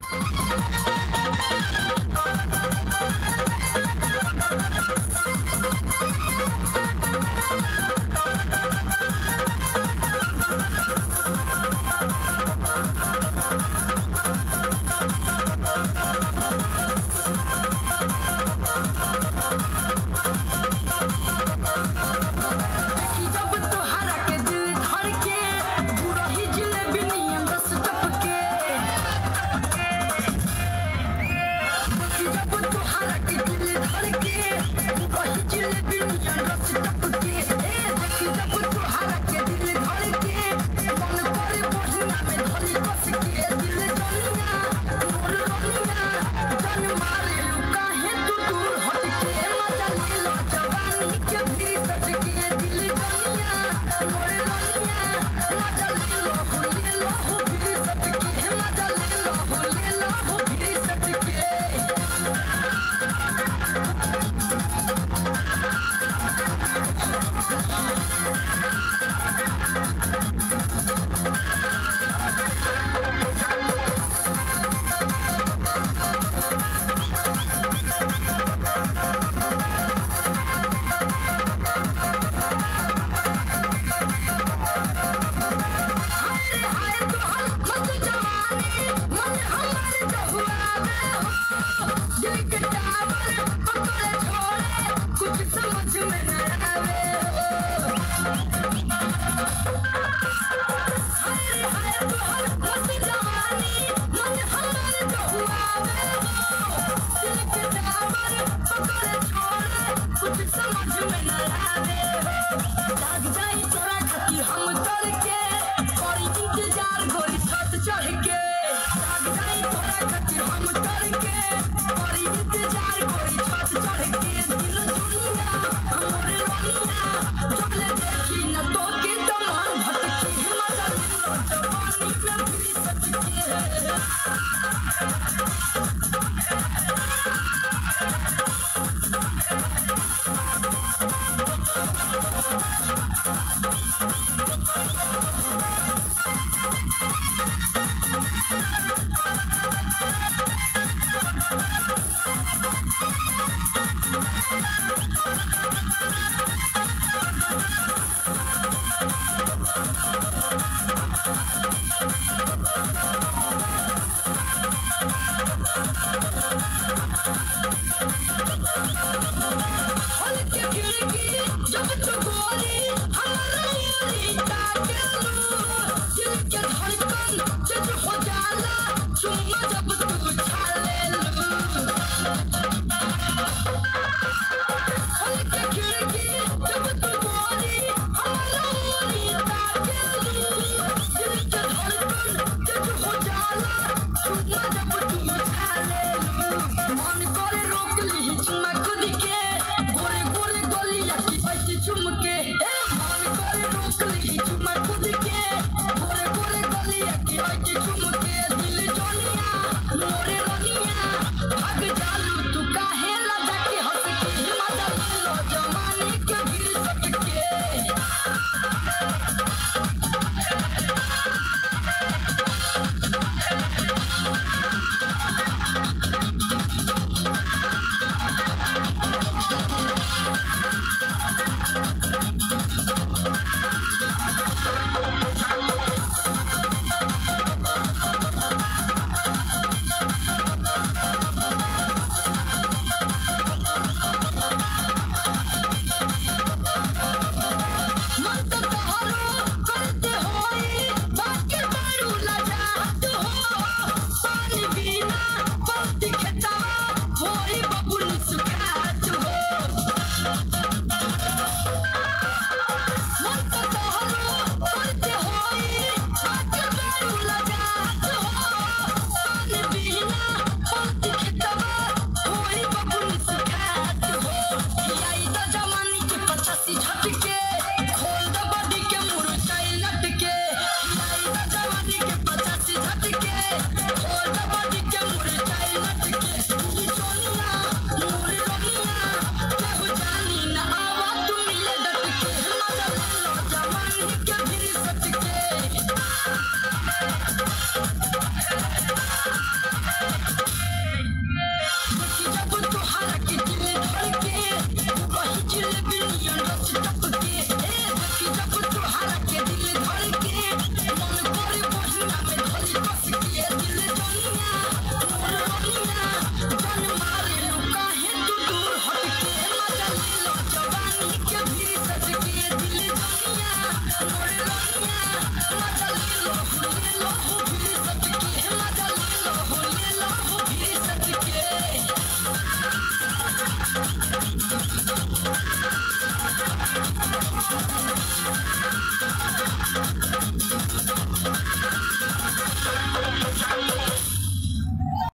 you Like it, give it, all again. Why did you let me run your छोड़ कुछ समझ में न आवे